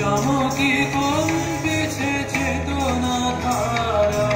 চমকি কম্পেছে চেতনা ধারা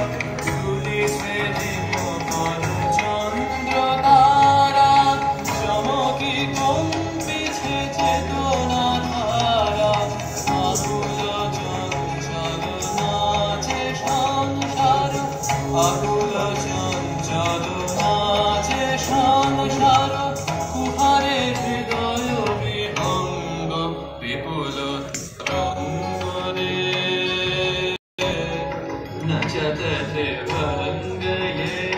ते ते यत्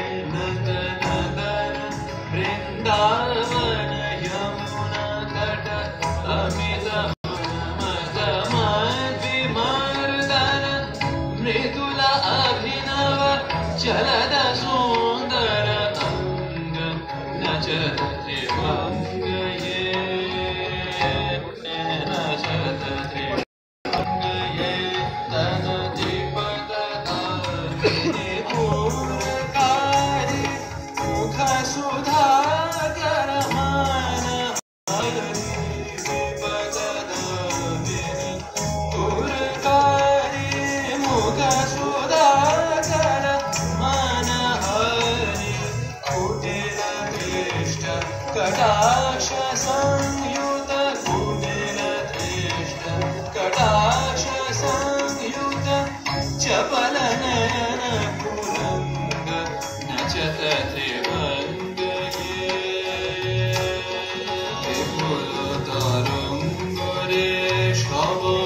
सुधा मान पुर्कारी मुग सुधाकर मान कुटिल क्लेष्ट Bravo.